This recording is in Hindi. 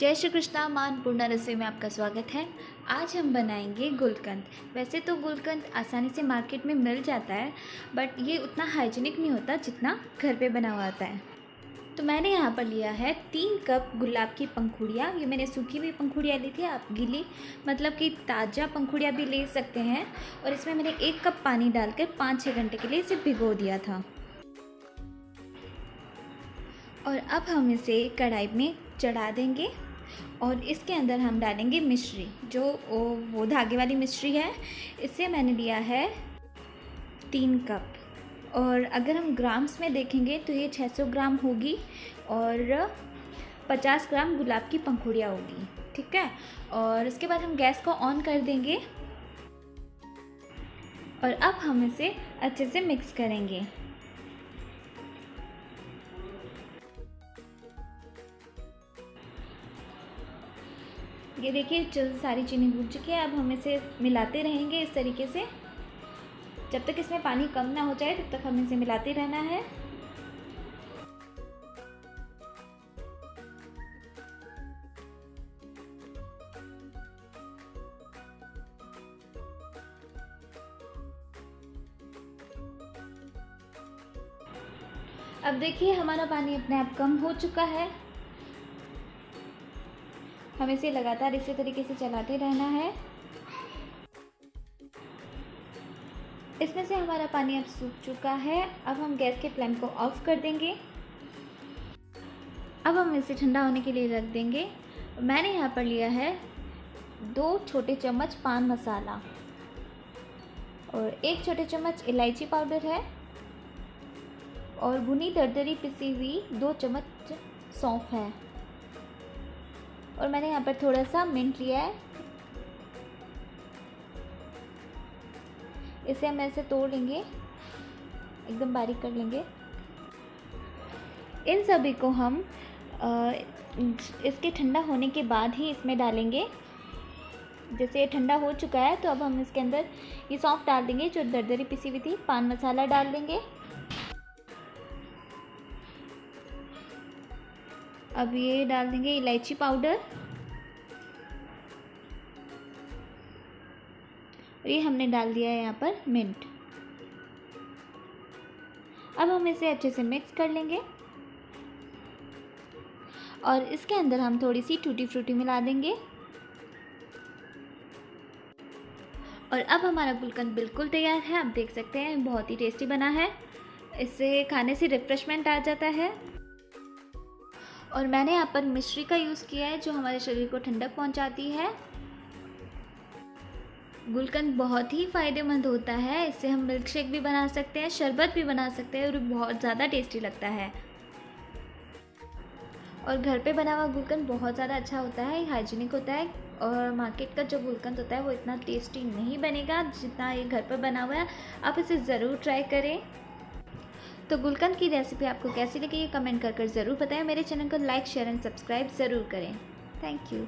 जय श्री कृष्णा, मान पूर्णा रसोई में आपका स्वागत है। आज हम बनाएँगे गुलकंद। वैसे तो गुलकंद आसानी से मार्केट में मिल जाता है, बट ये उतना हाइजीनिक नहीं होता जितना घर पे बना हुआ आता है। तो मैंने यहाँ पर लिया है तीन कप गुलाब की पंखुड़ियाँ। ये मैंने सूखी हुई पंखुड़ियाँ ली थी, आप गीली मतलब कि ताज़ा पंखुड़ियाँ भी ले सकते हैं। और इसमें मैंने एक कप पानी डालकर पाँच छः घंटे के लिए इसे भिगो दिया था। और अब हम इसे कढ़ाई में चढ़ा देंगे। और इसके अंदर हम डालेंगे मिश्री जो वो, धागे वाली मिश्री है। इसे मैंने लिया है तीन कप। और अगर हम ग्राम्स में देखेंगे तो ये 600 ग्राम होगी और 50 ग्राम गुलाब की पंखुड़ियाँ होगी ठीक है? और इसके बाद हम गैस को ऑन कर देंगे। और अब हम इसे अच्छे से मिक्स करेंगे। ये देखिए सारी चीनी भून चुकी है। अब हम इसे मिलाते रहेंगे इस तरीके से। जब तक इसमें पानी कम ना हो जाए, तब तक हमें इसे मिलाते रहना है। अब देखिए, हमारा पानी अपने आप कम हो चुका है। हमें इसे लगातार इसी तरीके से चलाते रहना है। इसमें से हमारा पानी अब सूख चुका है। अब हम गैस के फ्लेम को ऑफ़ कर देंगे। अब हम इसे ठंडा होने के लिए रख देंगे। मैंने यहाँ पर लिया है दो छोटे चम्मच पान मसाला और एक छोटे चम्मच इलायची पाउडर है और भुनी दरदरी पिसी हुई दो चम्मच सौंफ है। और मैंने यहाँ पर थोड़ा सा मिंट लिया है। इसे हम ऐसे तोड़ लेंगे। एकदम बारीक कर लेंगे। इन सभी को हम इसके ठंडा होने के बाद ही इसमें डालेंगे। जैसे ये ठंडा हो चुका है तो अब हम इसके अंदर ये सौंफ डाल देंगे, जो दरदरी पिसी हुई थी। पान मसाला डाल देंगे। अब ये डाल देंगे इलायची पाउडर। और ये हमने डाल दिया है यहाँ पर मिंट। अब हम इसे अच्छे से मिक्स कर लेंगे। और इसके अंदर हम थोड़ी सी टूटी फ्रूटी मिला देंगे। और अब हमारा गुलकंद बिल्कुल तैयार है। आप देख सकते हैं, बहुत ही टेस्टी बना है। इससे खाने से रिफ़्रेशमेंट आ जाता है। और मैंने यहाँ पर मिश्री का यूज़ किया है, जो हमारे शरीर को ठंडक पहुँचाती है। गुलकंद बहुत ही फ़ायदेमंद होता है, इससे हम मिल्क शेक भी बना सकते हैं, शरबत भी बना सकते हैं, और बहुत ज़्यादा टेस्टी लगता है। और घर पे बना हुआ गुलकंद बहुत ज़्यादा अच्छा होता है, हाइजीनिक होता है, और मार्केट का जो गुलकंद होता है, वो इतना टेस्टी नहीं बनेगा, जितना ये घर पर बना हुआ है। आप इसे ज़रूर ट्राई करें। तो गुलकंद की रेसिपी आपको कैसी लगी कमेंट कर ज़रूर बताएँ। मेरे चैनल को लाइक, शेयर एंड सब्सक्राइब ज़रूर करें। Thank you.